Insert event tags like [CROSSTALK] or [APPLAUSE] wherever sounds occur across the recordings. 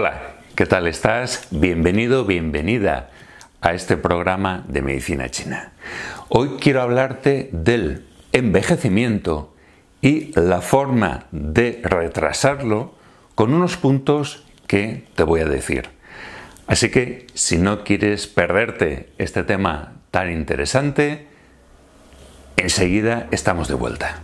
Hola, ¿qué tal estás? Bienvenido, bienvenida a este programa de medicina china. Hoy quiero hablarte del envejecimiento y la forma de retrasarlo con unos puntos que te voy a decir. Así que si no quieres perderte este tema tan interesante, enseguida estamos de vuelta.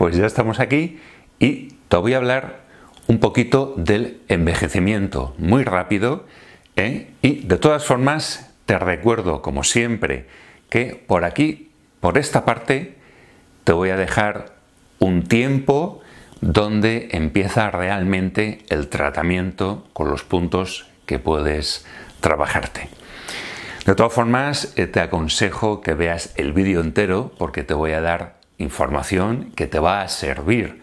Pues ya estamos aquí y te voy a hablar un poquito del envejecimiento muy rápido ¿eh? y de todas formas te recuerdo como siempre que por aquí, por esta parte, te voy a dejar un tiempo donde empieza realmente el tratamiento con los puntos que puedes trabajarte. De todas formas, eh, te aconsejo que veas el vídeo entero porque te voy a dar información que te va a servir,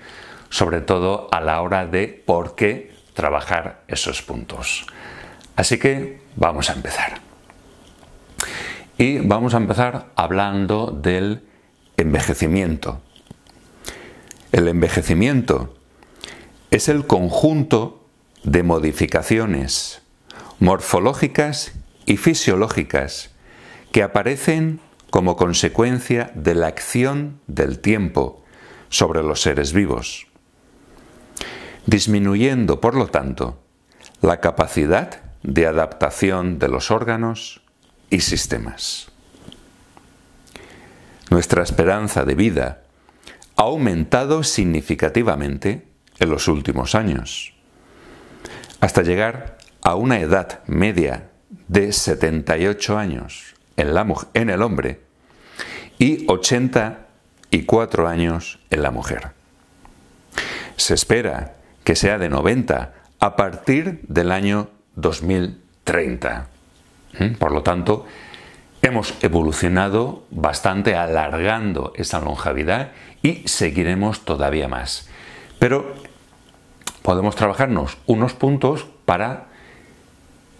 sobre todo a la hora de por qué trabajar esos puntos. Así que vamos a empezar. Y vamos a empezar hablando del envejecimiento. El envejecimiento es el conjunto de modificaciones morfológicas y fisiológicas que aparecen como consecuencia de la acción del tiempo sobre los seres vivos, disminuyendo, por lo tanto, la capacidad de adaptación de los órganos y sistemas. Nuestra esperanza de vida ha aumentado significativamente en los últimos años, hasta llegar a una edad media de 78 años en, en el hombre y 84 años en la mujer. Se espera que sea de 90 a partir del año 2030. ¿Mm? Por lo tanto, hemos evolucionado bastante alargando esa longevidad y seguiremos todavía más. Pero podemos trabajarnos unos puntos para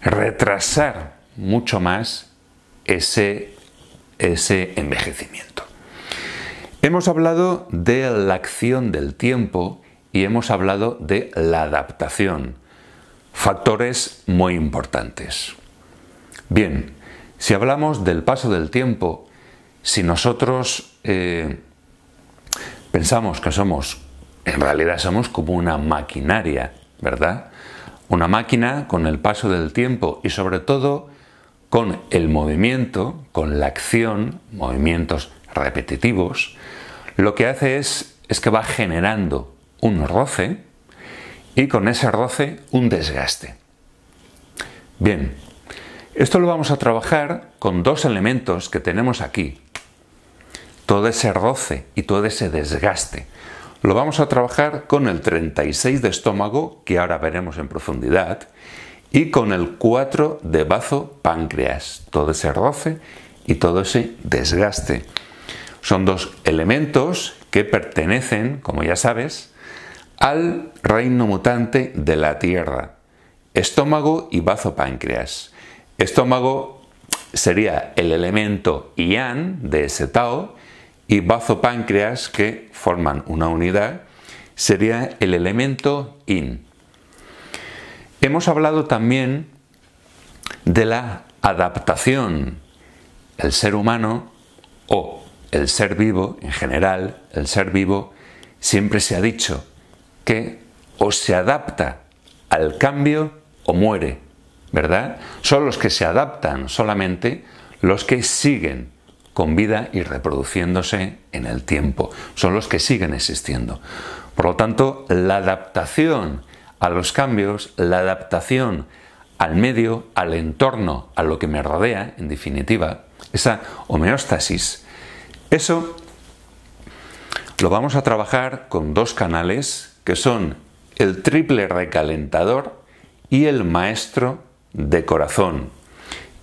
retrasar mucho más ese, ese envejecimiento. Hemos hablado de la acción del tiempo y hemos hablado de la adaptación, factores muy importantes. Bien, si hablamos del paso del tiempo, si nosotros eh, pensamos que somos, en realidad somos como una maquinaria, ¿verdad? Una máquina con el paso del tiempo y sobre todo con el movimiento, con la acción, movimientos repetitivos, lo que hace es, que va generando un roce y con ese roce un desgaste. Bien, esto lo vamos a trabajar con dos elementos que tenemos aquí. Todo ese roce y todo ese desgaste. Lo vamos a trabajar con el 36 de estómago, que ahora veremos en profundidad, y con el 4 de bazo páncreas, todo ese roce y todo ese desgaste. Son dos elementos que pertenecen, como ya sabes, al reino mutante de la Tierra, estómago y bazo páncreas. Estómago sería el elemento Yan de ese Tao y bazo páncreas, que forman una unidad, sería el elemento Yin. Hemos hablado también de la adaptación. El ser humano o el ser vivo en general, el ser vivo, siempre se ha dicho que o se adapta al cambio o muere, ¿verdad? Son los que se adaptan solamente los que siguen con vida y reproduciéndose en el tiempo, son los que siguen existiendo. Por lo tanto, la adaptación a los cambios, la adaptación al medio, al entorno, a lo que me rodea, en definitiva, esa homeostasis, eso lo vamos a trabajar con dos canales que son el triple recalentador y el maestro de corazón.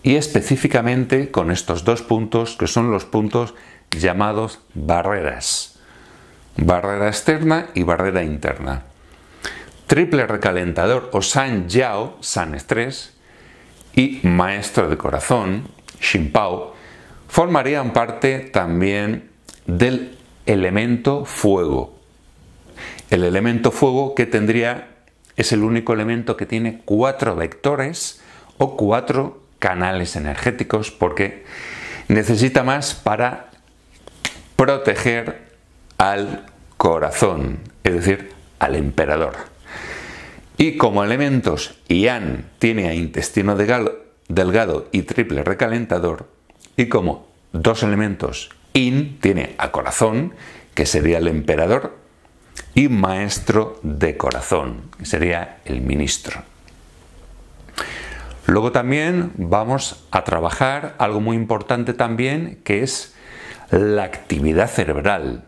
Y específicamente con estos dos puntos que son los puntos llamados barreras. Barrera externa y barrera interna triple recalentador o San Yao, San Estrés, y Maestro de Corazón, Pao, formarían parte también del elemento fuego. El elemento fuego que tendría es el único elemento que tiene cuatro vectores o cuatro canales energéticos porque necesita más para proteger al corazón, es decir, al emperador. Y como elementos Yang tiene a intestino delgado y triple recalentador, y como dos elementos In tiene a corazón, que sería el emperador, y maestro de corazón, que sería el ministro. Luego también vamos a trabajar algo muy importante también, que es la actividad cerebral.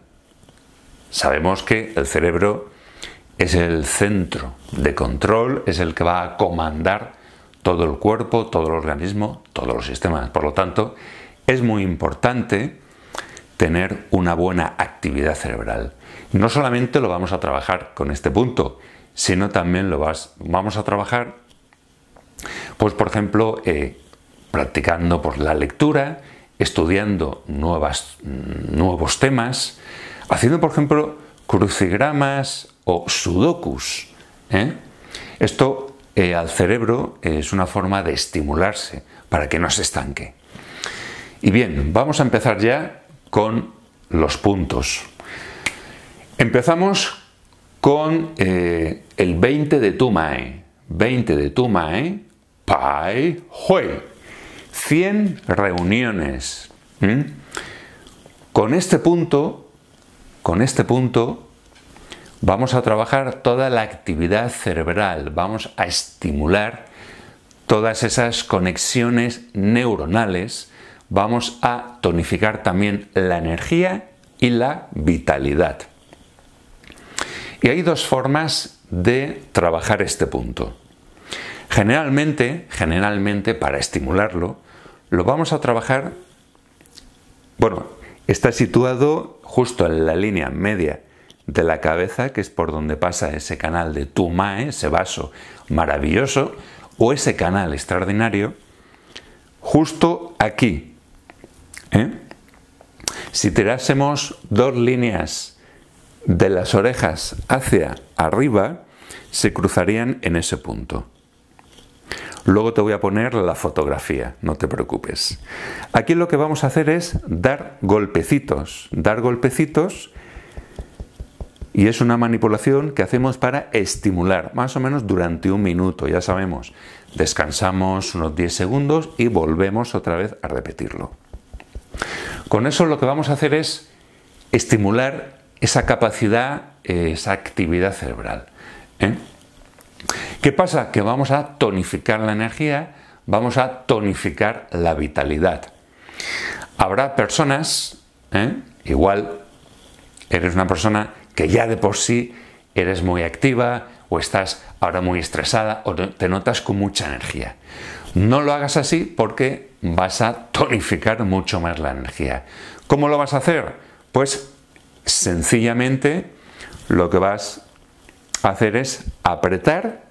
Sabemos que el cerebro es el centro de control, es el que va a comandar todo el cuerpo, todo el organismo, todos los sistemas. Por lo tanto, es muy importante tener una buena actividad cerebral. No solamente lo vamos a trabajar con este punto, sino también lo vamos a trabajar, pues por ejemplo, eh, practicando por la lectura, estudiando nuevas, nuevos temas, haciendo por ejemplo crucigramas o sudokus. ¿eh? Esto eh, al cerebro es una forma de estimularse para que no se estanque. Y bien, vamos a empezar ya con los puntos. Empezamos con eh, el 20 de Tumae. 20 de Tumae, Pai Hui. 100 reuniones. Con este punto, con este punto, vamos a trabajar toda la actividad cerebral, vamos a estimular todas esas conexiones neuronales, vamos a tonificar también la energía y la vitalidad. Y hay dos formas de trabajar este punto. Generalmente, generalmente para estimularlo, lo vamos a trabajar, bueno, está situado justo en la línea media de la cabeza, que es por donde pasa ese canal de Tumae, ese vaso maravilloso, o ese canal extraordinario, justo aquí. ¿eh? Si tirásemos dos líneas de las orejas hacia arriba, se cruzarían en ese punto. Luego te voy a poner la fotografía, no te preocupes. Aquí lo que vamos a hacer es dar golpecitos, dar golpecitos y es una manipulación que hacemos para estimular, más o menos durante un minuto, ya sabemos. Descansamos unos 10 segundos y volvemos otra vez a repetirlo. Con eso lo que vamos a hacer es estimular esa capacidad, esa actividad cerebral. ¿eh? ¿Qué pasa? Que vamos a tonificar la energía, vamos a tonificar la vitalidad. Habrá personas, ¿eh? igual eres una persona que ya de por sí eres muy activa o estás ahora muy estresada o te notas con mucha energía. No lo hagas así porque vas a tonificar mucho más la energía. ¿Cómo lo vas a hacer? Pues sencillamente lo que vas a hacer es apretar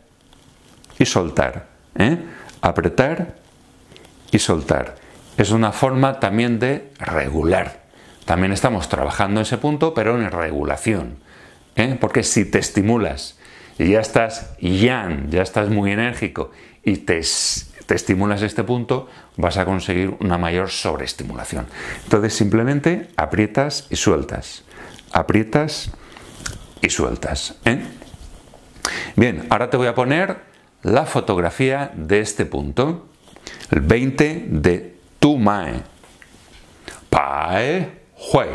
y soltar. ¿eh? Apretar y soltar. Es una forma también de regular. También estamos trabajando ese punto, pero en regulación. ¿eh? Porque si te estimulas y ya estás yan, ya estás muy enérgico y te, te estimulas este punto, vas a conseguir una mayor sobreestimulación. Entonces simplemente aprietas y sueltas. Aprietas y sueltas. ¿eh? Bien, ahora te voy a poner la fotografía de este punto, el 20 de Tu Mae. Pae Hui.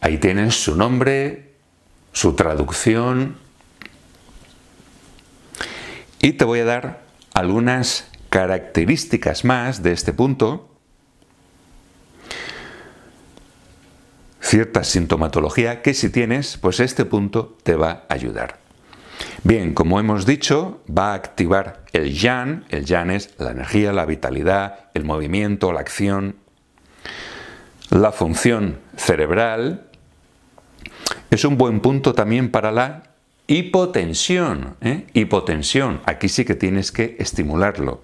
Ahí tienes su nombre, su traducción. Y te voy a dar algunas características más de este punto. Cierta sintomatología que si tienes, pues este punto te va a ayudar. Bien, como hemos dicho, va a activar el yan. El yan es la energía, la vitalidad, el movimiento, la acción, la función cerebral. Es un buen punto también para la hipotensión. ¿eh? Hipotensión. Aquí sí que tienes que estimularlo.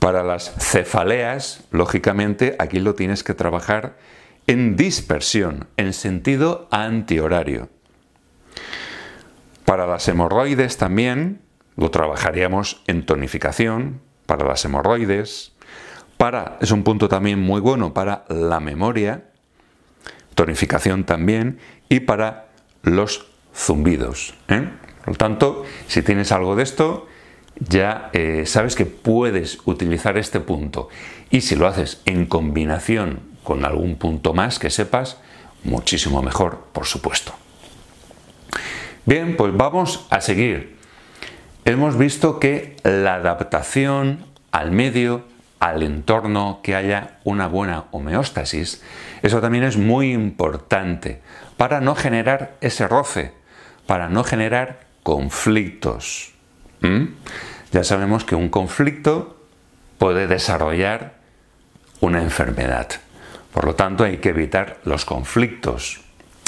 Para las cefaleas, lógicamente, aquí lo tienes que trabajar en dispersión, en sentido antihorario. Para las hemorroides también lo trabajaríamos en tonificación, para las hemorroides. Para, es un punto también muy bueno para la memoria, tonificación también, y para los zumbidos. ¿eh? Por lo tanto, si tienes algo de esto, ya eh, sabes que puedes utilizar este punto. Y si lo haces en combinación con algún punto más que sepas, muchísimo mejor, por supuesto. Bien, pues vamos a seguir. Hemos visto que la adaptación al medio, al entorno, que haya una buena homeostasis, eso también es muy importante para no generar ese roce, para no generar conflictos. Ya sabemos que un conflicto puede desarrollar una enfermedad. Por lo tanto, hay que evitar los conflictos.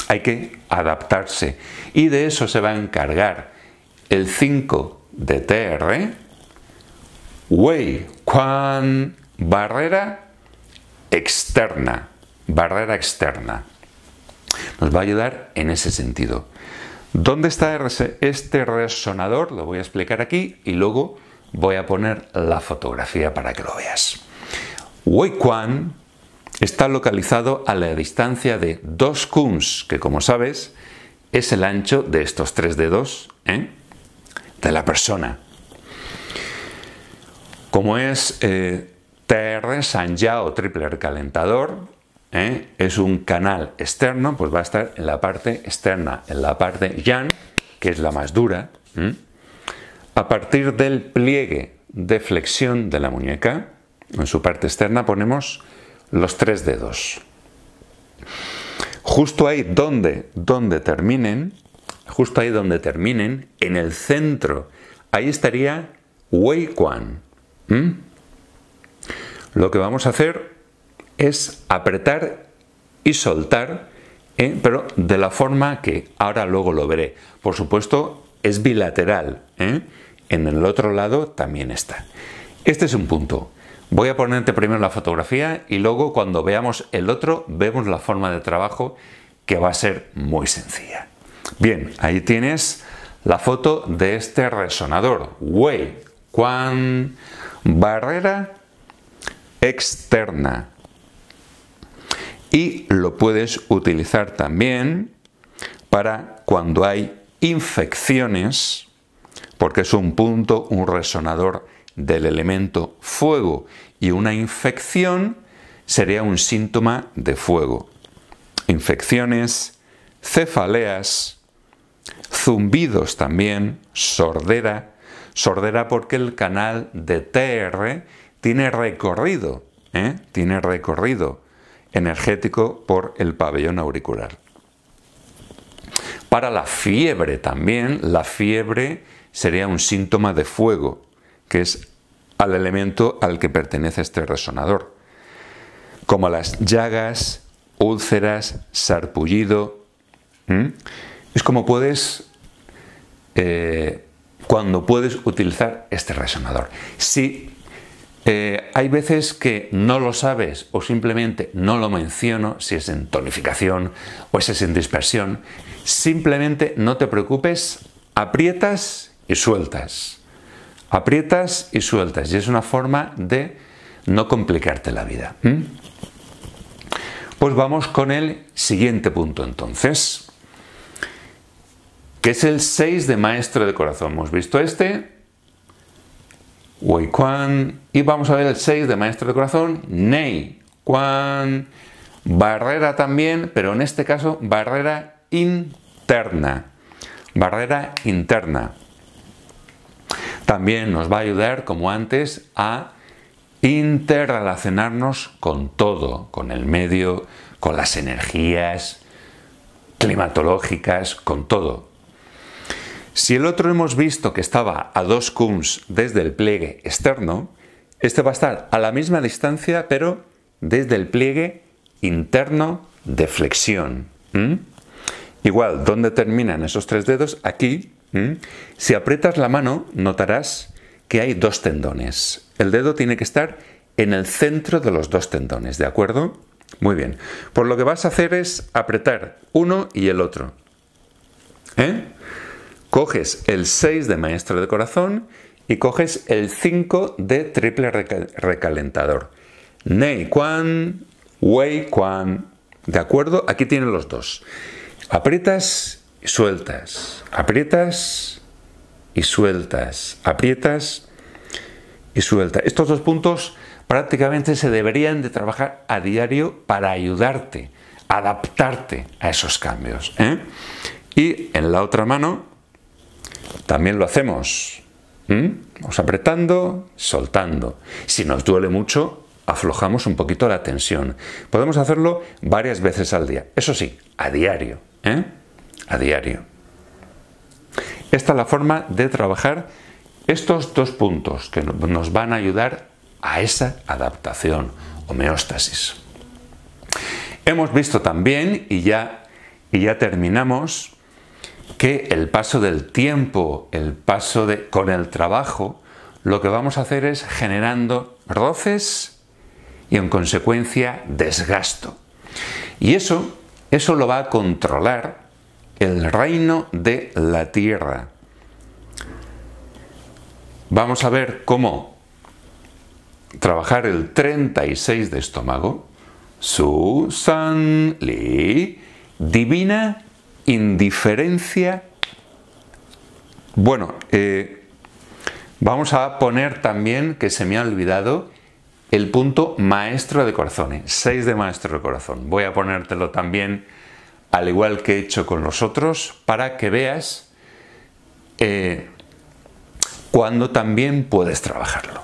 Hay que adaptarse. Y de eso se va a encargar el 5 de TR. Wei Quan barrera externa. Barrera externa. Nos va a ayudar en ese sentido. ¿Dónde está este resonador? Lo voy a explicar aquí y luego voy a poner la fotografía para que lo veas. Weiquan está localizado a la distancia de 2 kuns, que como sabes es el ancho de estos tres dedos ¿eh? de la persona. Como es eh, TR Sanja o triple recalentador, ¿eh? es un canal externo, pues va a estar en la parte externa, en la parte yan, que es la más dura. A partir del pliegue de flexión de la muñeca, en su parte externa ponemos los tres dedos. Justo ahí donde, donde terminen, justo ahí donde terminen, en el centro, ahí estaría Wei Quan. Lo que vamos a hacer es apretar y soltar, ¿eh? pero de la forma que ahora luego lo veré. Por supuesto, es bilateral. ¿eh? En el otro lado también está. Este es un punto. Voy a ponerte primero la fotografía y luego cuando veamos el otro vemos la forma de trabajo que va a ser muy sencilla. Bien, ahí tienes la foto de este resonador. Wei, Quan, barrera externa y lo puedes utilizar también para cuando hay infecciones, porque es un punto, un resonador del elemento fuego y una infección sería un síntoma de fuego. Infecciones, cefaleas, zumbidos también, sordera, sordera porque el canal de TR tiene recorrido, ¿eh? tiene recorrido energético por el pabellón auricular. Para la fiebre también, la fiebre sería un síntoma de fuego, que es al elemento al que pertenece este resonador, como las llagas, úlceras, sarpullido. Es como puedes, eh, cuando puedes utilizar este resonador. Si eh, hay veces que no lo sabes o simplemente no lo menciono, si es en tonificación o si es en dispersión. Simplemente no te preocupes, aprietas y sueltas. Aprietas y sueltas. Y es una forma de no complicarte la vida. Pues vamos con el siguiente punto entonces, que es el 6 de maestro de corazón. Hemos visto este, Wei Quan. Y vamos a ver el 6 de Maestro de Corazón, Nei Quan. Barrera también, pero en este caso barrera interna. Barrera interna. También nos va a ayudar, como antes, a interrelacionarnos con todo, con el medio, con las energías climatológicas, con todo. Si el otro hemos visto que estaba a dos kums desde el pliegue externo, este va a estar a la misma distancia, pero desde el pliegue interno de flexión. Igual, ¿dónde terminan esos tres dedos? Aquí. Si aprietas la mano, notarás que hay dos tendones. El dedo tiene que estar en el centro de los dos tendones, ¿de acuerdo? Muy bien. Por lo que vas a hacer es apretar uno y el otro. ¿Eh? Coges el 6 de maestro de corazón y coges el 5 de triple recalentador. Nei Quan, Wei Quan. ¿De acuerdo? Aquí tienen los dos. Aprietas y sueltas. Aprietas y sueltas. Aprietas y sueltas. Estos dos puntos prácticamente se deberían de trabajar a diario para ayudarte, adaptarte a esos cambios. ¿eh? Y en la otra mano también lo hacemos. Vamos apretando, soltando. Si nos duele mucho, aflojamos un poquito la tensión. Podemos hacerlo varias veces al día. Eso sí, a diario. ¿eh? A diario. Esta es la forma de trabajar estos dos puntos que nos van a ayudar a esa adaptación, homeostasis. Hemos visto también, y ya, y ya terminamos, que el paso del tiempo, el paso de, con el trabajo, lo que vamos a hacer es generando roces y en consecuencia desgasto. Y eso, eso lo va a controlar el reino de la tierra. Vamos a ver cómo trabajar el 36 de estómago. Su San Li, divina indiferencia. Bueno, eh, vamos a poner también, que se me ha olvidado, el punto maestro de corazones, 6 de maestro de corazón. Voy a ponértelo también, al igual que he hecho con los otros, para que veas eh, cuándo también puedes trabajarlo.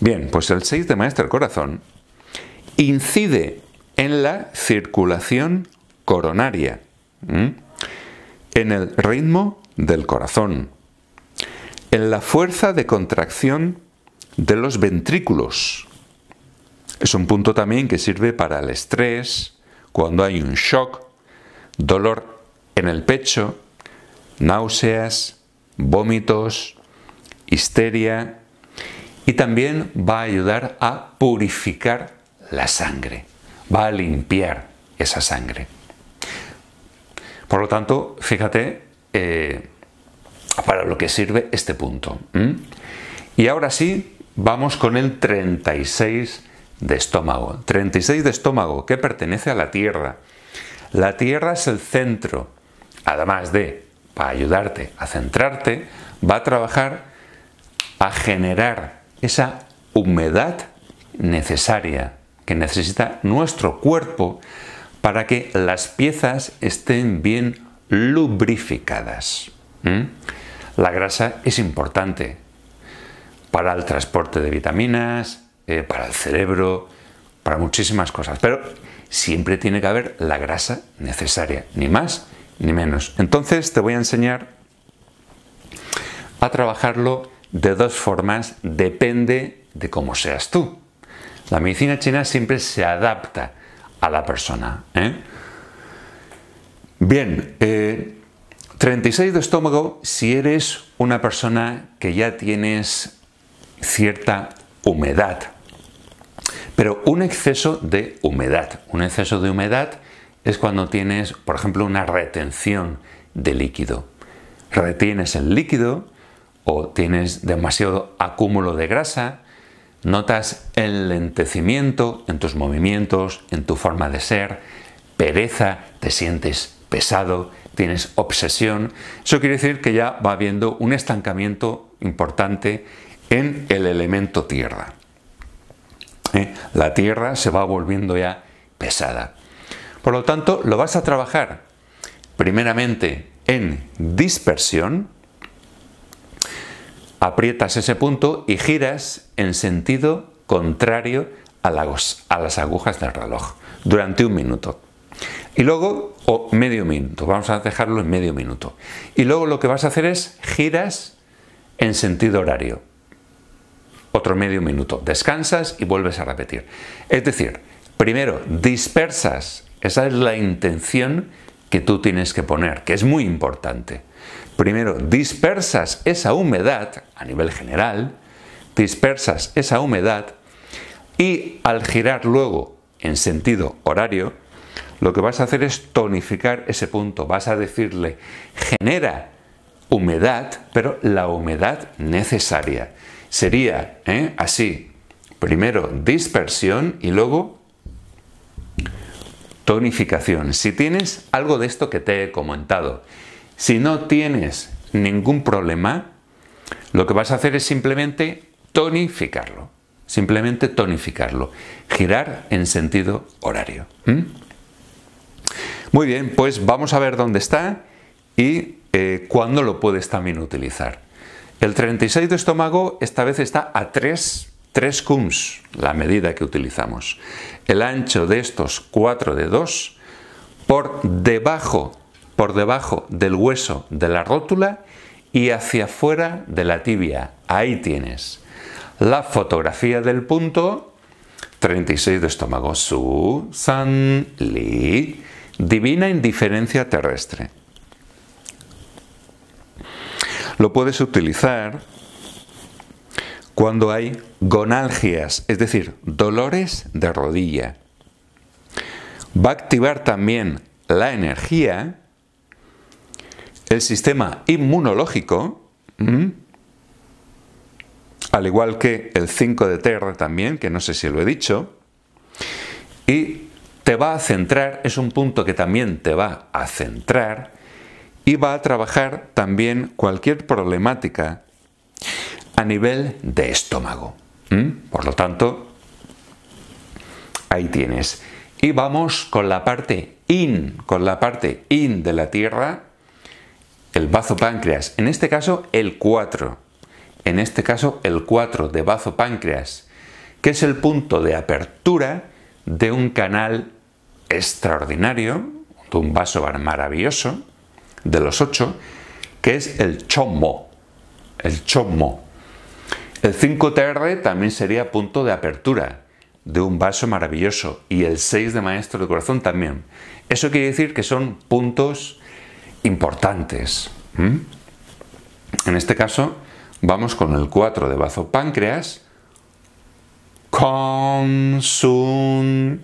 Bien, pues el 6 de maestro de corazón incide en la circulación coronaria, en el ritmo del corazón, en la fuerza de contracción de los ventrículos. Es un punto también que sirve para el estrés, cuando hay un shock, dolor en el pecho, náuseas, vómitos, histeria y también va a ayudar a purificar la sangre, va a limpiar esa sangre. Por lo tanto, fíjate eh, para lo que sirve este punto. Y ahora sí, vamos con el 36 de estómago. 36 de estómago, que pertenece a la Tierra. La Tierra es el centro, además de, para ayudarte a centrarte, va a trabajar a generar esa humedad necesaria que necesita nuestro cuerpo para que las piezas estén bien lubrificadas. La grasa es importante para el transporte de vitaminas, eh, para el cerebro, para muchísimas cosas, pero siempre tiene que haber la grasa necesaria, ni más ni menos. Entonces te voy a enseñar a trabajarlo de dos formas, depende de cómo seas tú. La medicina china siempre se adapta a la persona. ¿eh? Bien, 36 eh, de estómago si eres una persona que ya tienes cierta humedad. Pero un exceso de humedad. Un exceso de humedad es cuando tienes, por ejemplo, una retención de líquido. Retienes el líquido o tienes demasiado acúmulo de grasa Notas enlentecimiento en tus movimientos, en tu forma de ser, pereza, te sientes pesado, tienes obsesión. Eso quiere decir que ya va habiendo un estancamiento importante en el elemento tierra. ¿Eh? La tierra se va volviendo ya pesada. Por lo tanto, lo vas a trabajar primeramente en dispersión, aprietas ese punto y giras en sentido contrario a, las agujas del reloj durante un minuto. Y luego, o medio minuto, vamos a dejarlo en medio minuto. Y luego lo que vas a hacer es giras en sentido horario. Otro medio minuto. Descansas y vuelves a repetir. Es decir, primero dispersas, esa es la intención que tú tienes que poner, que es muy importante Primero, dispersas esa humedad a nivel general, dispersas esa humedad y al girar luego en sentido horario, lo que vas a hacer es tonificar ese punto. Vas a decirle, genera humedad, pero la humedad necesaria. Sería ¿eh? así, primero dispersión y luego tonificación. Si tienes algo de esto que te he comentado, si no tienes ningún problema, lo que vas a hacer es simplemente tonificarlo. Simplemente tonificarlo. Girar en sentido horario. Muy bien, pues vamos a ver dónde está y eh, cuándo lo puedes también utilizar. El 36 de estómago esta vez está a 3, 3 cums, la medida que utilizamos. El ancho de estos 4 dedos por debajo, por debajo del hueso de la rótula y hacia afuera de la tibia. Ahí tienes la fotografía del punto 36 de estómago. Su, san, li. Divina indiferencia terrestre. Lo puedes utilizar cuando hay gonalgias, es decir, dolores de rodilla. Va a activar también la energía, el sistema inmunológico, al igual que el 5 de tierra también, que no sé si lo he dicho, y te va a centrar, es un punto que también te va a centrar y va a trabajar también cualquier problemática a nivel de estómago. Por lo tanto, ahí tienes. Y vamos con la parte in, con la parte in de la tierra, el bazo páncreas, en este caso el 4 en este caso el 4 de bazo páncreas, que es el punto de apertura de un canal extraordinario, de un vaso maravilloso, de los 8, que es el chomo, el chomo. El 5TR también sería punto de apertura de un vaso maravilloso y el 6 de maestro de corazón también. Eso quiere decir que son puntos importantes. En este caso, Vamos con el 4 de bazo páncreas. Con su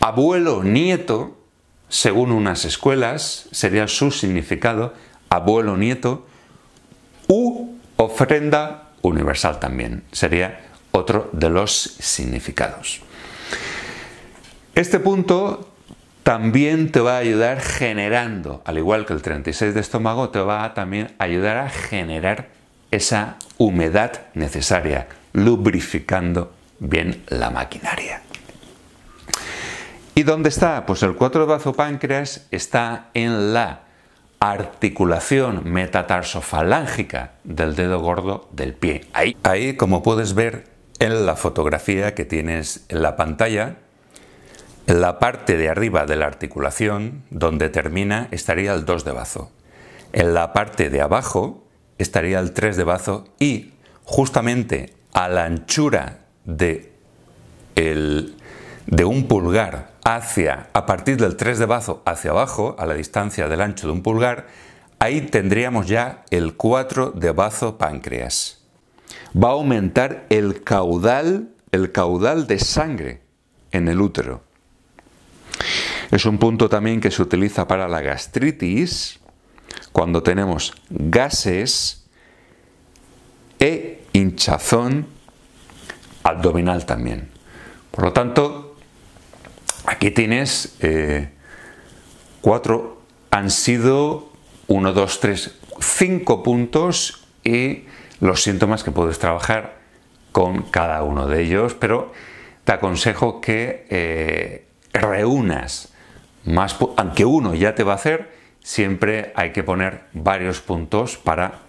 abuelo nieto, según unas escuelas, sería su significado, abuelo nieto, u ofrenda universal también, sería otro de los significados. Este punto también te va a ayudar generando, al igual que el 36 de estómago, te va a también ayudar a generar esa humedad necesaria, lubrificando bien la maquinaria. ¿Y dónde está? Pues el 4 de bazopáncreas está en la articulación metatarsofalángica del dedo gordo del pie. Ahí, ahí, como puedes ver en la fotografía que tienes en la pantalla, en la parte de arriba de la articulación, donde termina, estaría el 2 de bazo. En la parte de abajo estaría el 3 de bazo y justamente a la anchura de, de un pulgar hacia, a partir del 3 de bazo hacia abajo, a la distancia del ancho de un pulgar, ahí tendríamos ya el 4 de bazo páncreas. Va a aumentar el caudal, el caudal de sangre en el útero. Es un punto también que se utiliza para la gastritis, cuando tenemos gases e hinchazón abdominal también. Por lo tanto, aquí tienes eh, cuatro, han sido uno, dos, tres, cinco puntos y los síntomas que puedes trabajar con cada uno de ellos, pero te aconsejo que eh, reúnas más, aunque uno ya te va a hacer, siempre hay que poner varios puntos para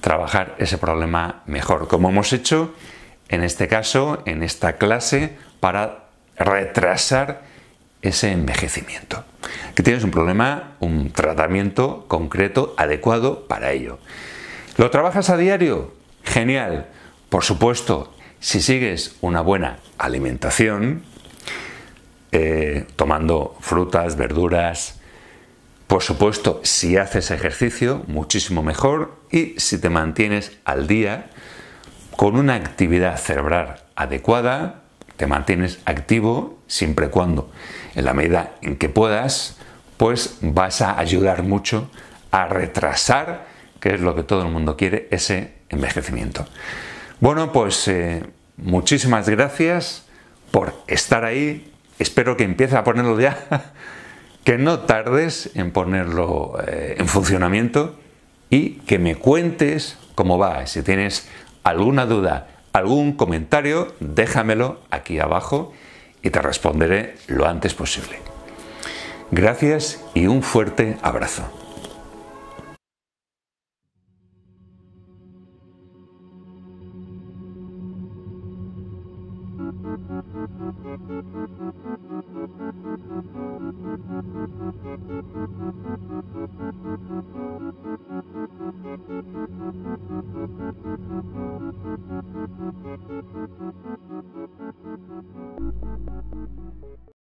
trabajar ese problema mejor, como hemos hecho en este caso, en esta clase, para retrasar ese envejecimiento. Que tienes un problema, un tratamiento concreto, adecuado para ello. ¿Lo trabajas a diario? Genial. Por supuesto, si sigues una buena alimentación, eh, tomando frutas, verduras, Por supuesto, si haces ejercicio, muchísimo mejor y si te mantienes al día con una actividad cerebral adecuada, te mantienes activo siempre y cuando, en la medida en que puedas, pues vas a ayudar mucho a retrasar, que es lo que todo el mundo quiere, ese envejecimiento. Bueno, pues eh, muchísimas gracias por estar ahí. Espero que empiece a ponerlo ya, [LAUGHS] que no tardes en ponerlo eh, en funcionamiento y que me cuentes cómo va. Si tienes alguna duda, algún comentario, déjamelo aquí abajo y te responderé lo antes posible. Gracias y un fuerte abrazo.